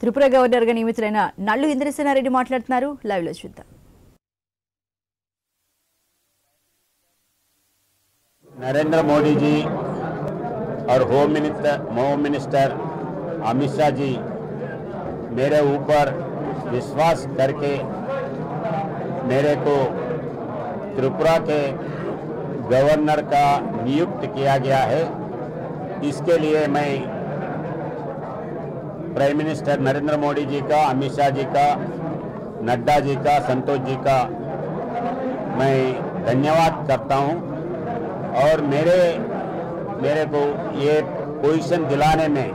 త్రిపుర గవర్నర్గా నియమితులైన నల్లు ఇంద్రసేనారెడ్డి మాట్లాడుతున్నారు లైవ్లో చూద్దాం नरेंद्र मोदी जी और home minister home minister Amit Shah ji मेरे ऊपर विश्वास करके मेरे को त्रिपुरा के गवर्नर का नियुक्त किया गया है इसके लिए मैं प्राइम मिनिस्टर नरेंद्र मोदी जी का अमित शाह जी का नड्डा जी का संतोष जी का मैं धन्यवाद करता हूँ। और मेरे मेरे को ये पोजीशन दिलाने में,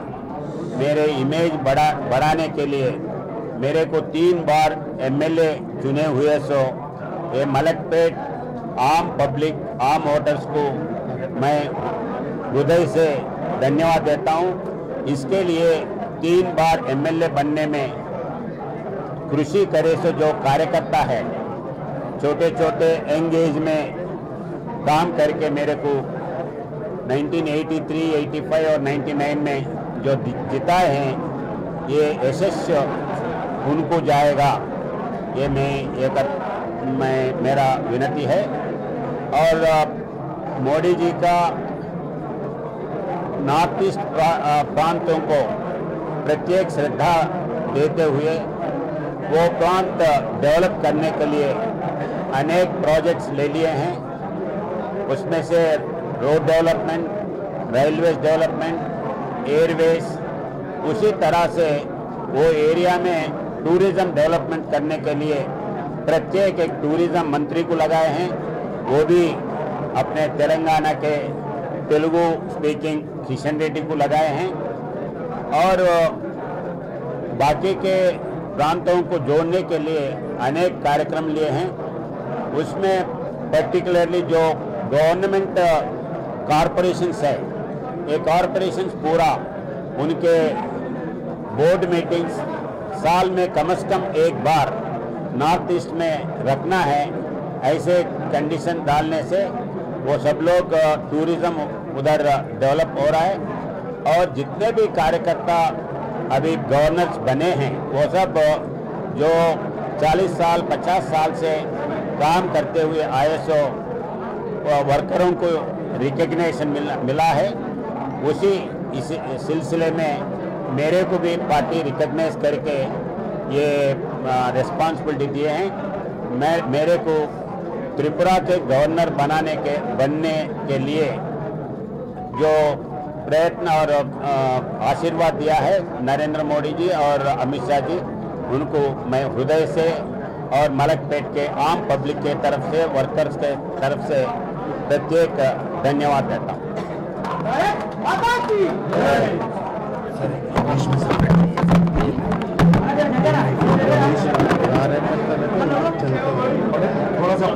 मेरे इमेज बढ़ा, बढ़ाने के लिए मेरे को तीन बार एमएलए चुने हुए सो, ये मलकपेट, आम पब्लिक आम वोटर्स को मैं हृदय से धन्यवाद देता हूँ। इसके लिए तीन बार एमएलए बनने में कृषि करे से जो कार्यकर्ता है छोटे छोटे एंगेज में काम करके मेरे को 1983, 85 और 99 में जो जिताए हैं ये यशस्व उनको जाएगा ये मैं कर, मैं मेरा विनती है। और मोदी जी का नॉर्थ ईस्ट प्रांतों को प्रत्येक श्रद्धा देते हुए वो प्रांत डेवलप करने के लिए अनेक प्रोजेक्ट्स ले लिए हैं। उसमें से road development railways development airways उसी तरह से वो एरिया में टूरिज़्म डेवलपमेंट करने के लिए प्रत्येक एक टूरिज़्म मंत्री को लगाए हैं। वो भी अपने तेलंगाना के तेलुगु स्पीकिंग किशन रेड्डी को लगाए हैं। और बाकी के प्रांतों को जोड़ने के लिए अनेक कार्यक्रम लिए हैं। उसमें पर्टिकुलरली जो गवर्नमेंट कॉरपोरेशंस है, ये कॉरपोरेशंस पूरा उनके बोर्ड मीटिंग्स साल में कम से कम एक बार नॉर्थ ईस्ट में रखना है, ऐसे कंडीशन डालने से वो सब लोग टूरिज़्म उधर डेवलप हो रहा है। और जितने भी कार्यकर्ता अभी गवर्नर्स बने हैं, वो सब जो 40 साल 50 साल से काम करते हुए आए सो वर्करों को रिकग्निशन मिला मिला है, उसी इसी सिलसिले में मेरे को भी पार्टी रिकग्नाइज करके ये रिस्पॉन्सिबिलिटी दिए हैं। मैं, मेरे को त्रिपुरा के गवर्नर बनाने के, बनने के लिए जो प्रयत्न और आशीर्वाद दिया है नरेंद्र मोदी जी और अमित शाह जी। उनको मैं हृदय से और मलकपेट के आम पब्लिक के तरफ़ से वर्कर्स के तरफ़ से प्रत्येक धन्यवाद देता हूँ। थोड़ा सा